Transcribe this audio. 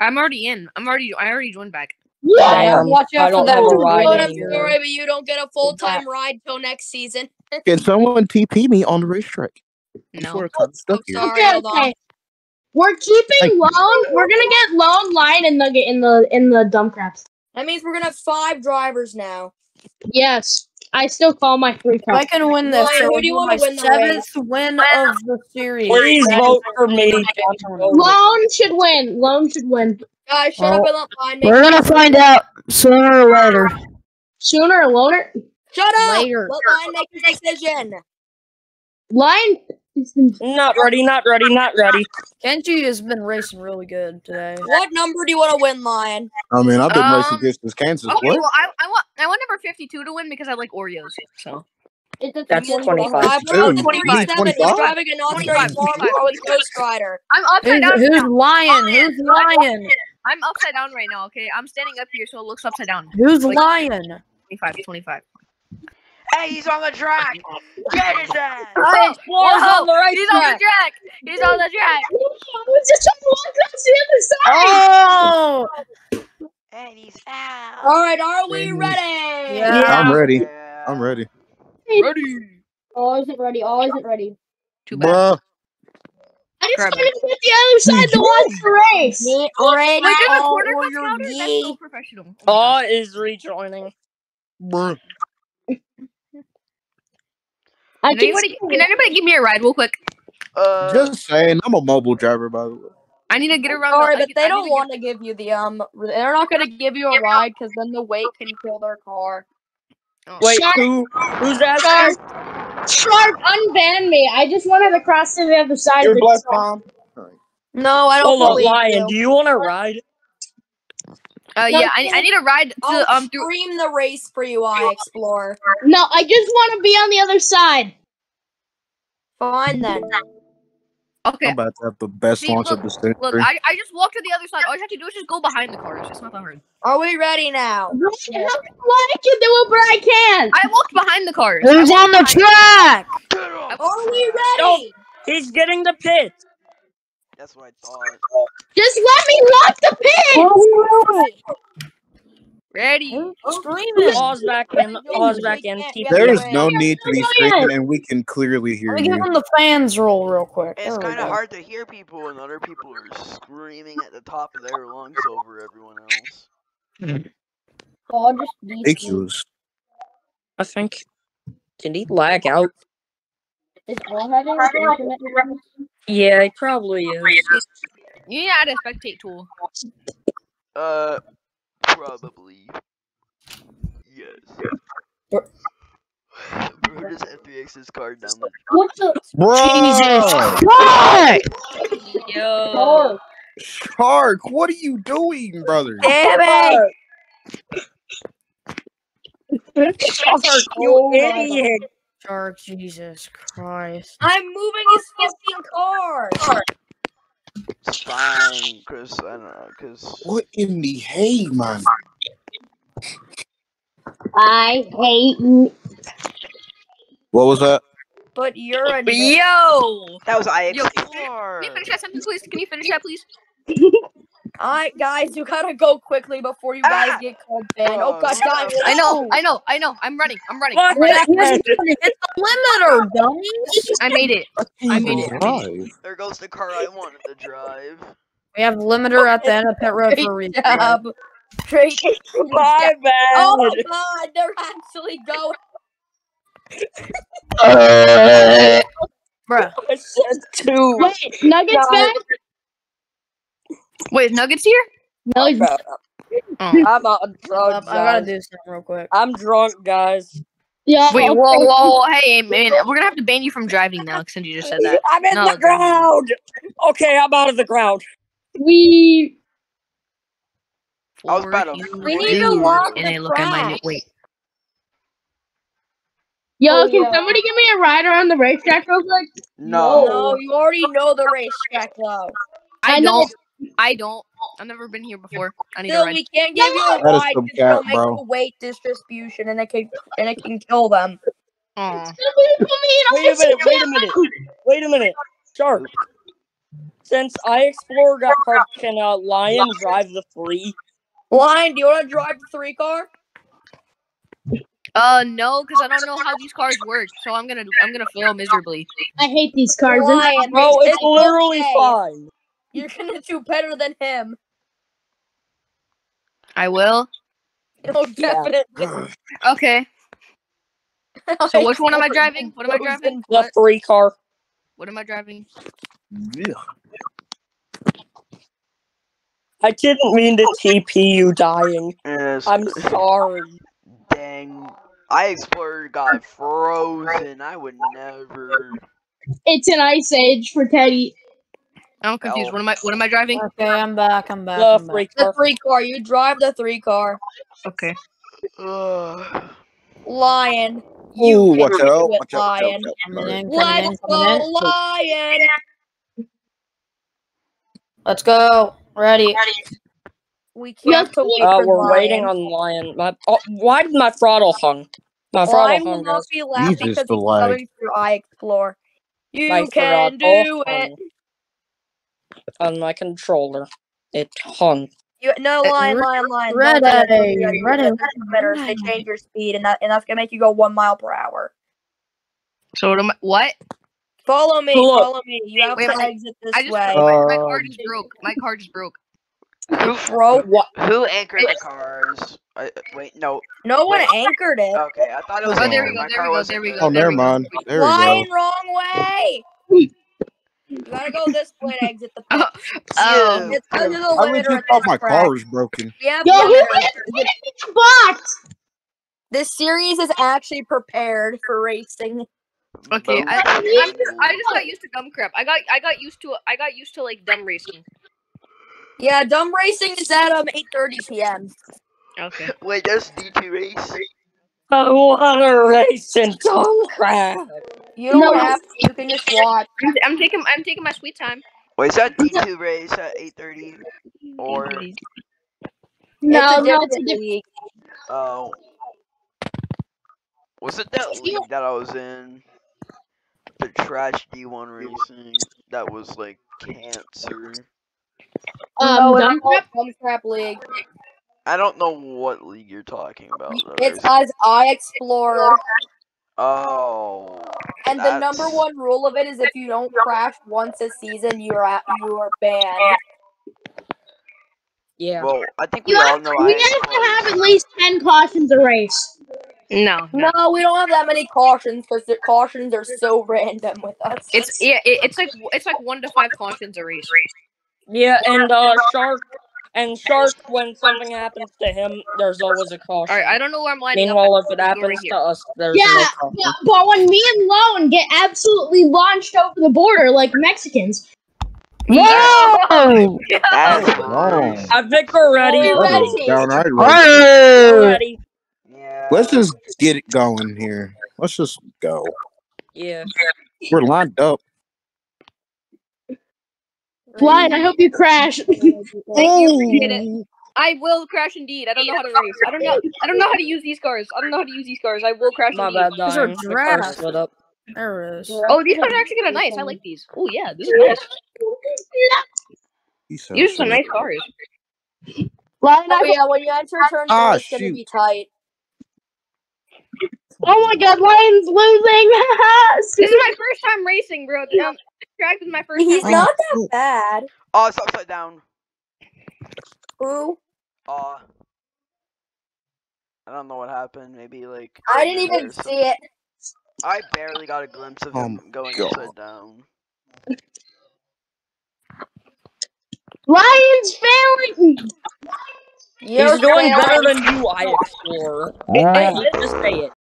I'm already in. I'm already. I already joined back. Yeah, Damn, watch I out for that. have a dude. ride But I'm sorry, but you don't get a full time ride till next season. Can someone TP me on the racetrack? I'm No. sort of kind of stuck I'm here. sorry. Okay, okay. We're keeping Thank lone. We're gonna get lone line and nugget in the in the dump craps. That means we're gonna have five drivers now. Yes, I still call my free If I can win this, Ryan, it who do you wanna my win the seventh win of the series. Please vote for me. Lone should win. Lone should win Guys, shut up and let mine make We're gonna find out sooner or later. sooner or loner. Shut up! Later. Let mine make the decision. Lion. Not ready, not ready, not ready. Kenji has been racing really good today. What number do you want to win, Lion? I mean, I've been racing Um, against this Kansas. Okay, What? well, I, I want I want number 52 to win because I like Oreos. So That's 25. I've Dude, won the you need 37. He's 25? driving a not very 25, far 25. car Ghost Rider. I'm upside Who's, down. who's now. lying? Who's lying? I'm upside down right now. Okay, I'm standing up here, so it looks upside down. Who's Like- lying? 25, 25. Hey, he's on the track. Get his ass. Oh, Explorer's on the right he's on the track. He's on the track. Just walk across the other side. Oh! And he's out. All right, are we ready? Yeah. I'm ready. Yeah. I'm ready. Ready. Oh, isn't ready. Oh, isn't ready. Too bad. Bruh. I just wanted to get the other side to watch the race. Get ready, Wait, there's a all quarter cup counter? That's so professional. Aw is rejoining. Bruh. I Can anybody, can anybody give me a ride real quick? Uh, Just saying, I'm a mobile driver, by the way. I need to get around. Sorry, the, but need- they I don't want to give you the um. They're not gonna give you a ride because then the weight can kill their car. Oh. Wait, Shark. who? Who's Shark, asking? Shark, unban me. I just wanted to cross to the other side You're of the black swamp. No, I don't Hold on, believe Lion. you. Do you want to ride? Uh, yeah, I, I need a ride I'll um through. stream the race for you, I explore. No, I just want to be on the other side. Fine then. Okay, I'm about to have the best See, launch look, of the century. look, I, I just walked to the other side. All you have to do is just go behind the cars. It's not that hard. Are we ready now? How come I can do it, but I can't? I walked behind the cars. Who's on the track? Are we No. ready? He's getting the pit. That's what I thought. Just let me lock the pit. Ready? Oh, screaming. Pause back in. Pause back in. Can't Keep get There it is no need to be screaming, and we can clearly hear Let me give you. him the fans roll real quick. It's kind of hard to hear people when other people are screaming at the top of their lungs over everyone else. Oh, just these two. Ridiculous. I think. Did he lag out? Is Will having internet problems? Yeah, he probably is. You need to add a spectate tool. Uh, probably. Yes. Bro- Bro just F3X's card down the. What the? Bro! What? Yo. Oh, Shark, what are you doing, brother? Damn it! Shark, you Oh idiot. Shark, Jesus Christ. I'm moving his fucking car. It's fine, Chris. I don't know, cause What in the hey, man? I hate. m- What was that? But you're a Yo. that was I Yo, explore. Can you finish that sentence, please? Can you finish that, please? Alright, guys, you gotta go quickly before you guys Ah! get called banned. Oh, Oh, god, no. guys. I know, I know, I know. I'm running. I'm running. What I'm running. happened? Hit the limiter, dummies. I made it. I made it. Drive. There goes the car I wanted to drive. We have limiter at the end of pit road for a Great reason. job. Great. My bad. Oh my god, they're actually going. Bruh. I said two. Wait, Nuggets No. back? Wait, is Nuggets here? No, he's Oh. I'm drunk. I gotta do something real quick. I'm drunk, guys. yeah. Wait, okay. whoa, whoa, hey, man, we're gonna have to ban you from driving now since you just said that. I'm in No, the ground. Okay, I'm out of the ground. We. I was about to- Four We need to dudes, lock And I look at my tracks. wait. Yo, Oh, can yeah. somebody give me a ride around the racetrack real quick? No. No, you already know the racetrack though. I, I know. don't. I don't. I've never been here before. I need a Still, ride. we can't give you a That is ride some because it'll make bro. the weight distribution and it can and it can kill them. Aw. Somebody put me in Wait a minute. Wait a minute. Wait a minute. Shark. since I Explorer got parked, can uh, Lion drive the three? Lion, do you want to drive the three car? Uh, no, because I don't know how these cars work, so I'm gonna I'm gonna fail miserably. I hate these cars. Lion, Bro, it's it's literally okay. fine. You're gonna do better than him. I will. Oh, definitely. Okay. So which one am I driving? What am I driving? The free car. What am I driving? Yeah. I didn't mean to TP you dying. Yes. I'm sorry. Dang. I Explorer got frozen. I would never. It's an ice age for Teddy. I'm confused. Ow. What am I what am I driving? Okay, I'm back. I'm back. The I'm back. three The car. three car. You drive the three car. Okay. Ugh. Lion. You Ooh, can watch do out. it, Watch out. Lion. Watch out. Coming Let's go. Lion. Let's go. Ready. We can't Yeah, wait Uh, for we're Lion. waiting on Lion. My, oh, why did my throttle hung? My Lion throttle will hung. not guys. be laughing Jesus, because the he's lag. coming through iExplore. You My can throttle do it. Hung on my controller. It hung. You, no, Uh, lion, re- lion, lion. ready, Don't do it, don't do it. ready, That's better. They change your speed, and that and that's gonna make you go one mile per hour. So what am I? What? Follow me, Look. follow me. You have Wait, to wait. exit this I just way. my, my Um, car just broke. My car just broke. Bro, What? Who anchored the cars? I, wait, no. no one anchored it. Okay, I thought it was. Oh, there we go. My There we go. wasn't There we go. Oh, there never we go. mind. There we Lion, go. wrong way. You gotta go this way to exit the pit. Oh. It's because of the I limiter legit thought my car was broken. We have Yo, who hit me in the spot? This series is actually prepared for racing. Okay, I, I'm just, I just got used to dumb crap. I got I got used to I got used to like dumb racing. Yeah, dumb racing is at um 8:30 p.m. Okay. Wait, that's D2 race? I want to race in dumb crap. You don't No. have to. You can just watch. I'm, I'm taking I'm taking my sweet time. Wait, is that D2 race at 8:30? Or No, it's a no, it's a different different. league. oh, was it that league that I was in? The trash D1 racing that was like cancer. Um, no, dumb called crap. Dumb Crap League. I don't know what league you're talking about. though. It's There's- as I explore, oh, and the number one rule of it is if you don't crash once a season, you are at, you are banned. Yeah. well, I think we You all have, know. we I have to have explorers. at least 10 cautions a race. No, no. No, we don't have that many cautions because the cautions are so random with us. It's yeah. It, it's like it's like one to five cautions a race. Yeah, and uh, Shark, and Shark, when something happens to him, there's always a caution. All right. I don't know where I'm lining Meanwhile, up. if it at. Let's go happens to us, there's Yeah, no caution. yeah, but when me and Lone get absolutely launched over the border like Mexicans. Whoa! That's Wrong. I think we're ready. We're ready. was downright We're right. ready. Yeah. Let's just get it going here. Let's just go. Yeah. We're lined up. Flying, I hope you crash. Thank you. Appreciate it. I will crash indeed. I don't know how to race. I don't know. I don't know how to use these cars. I don't know how to use these cars. I will crash My indeed. bad, Those are dying. The drafts. split up. There it is. Oh, these cars are actually kind of nice. I like these. Oh yeah, this is nice. These are some nice cars. Flying, Oh yeah, when you enter turn three, Ah, it's gonna be tight. Oh my god, Lion's losing! This is my first time racing, bro. Um, track is my first He's time. not that bad. Oh, it's upside down. Who? Uh, I don't know what happened. Maybe like I didn't even see it. I barely got a glimpse of Oh him my going God. upside down. Lion's failing! You're He's doing better than you, I Explorer. Hey, just say it.